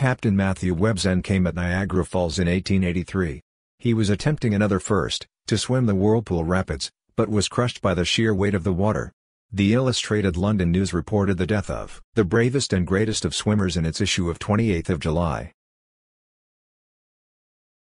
Captain Matthew Webb's end came at Niagara Falls in 1883. He was attempting another first, to swim the Whirlpool Rapids, but was crushed by the sheer weight of the water. The Illustrated London News reported the death of the bravest and greatest of swimmers in its issue of 28 July.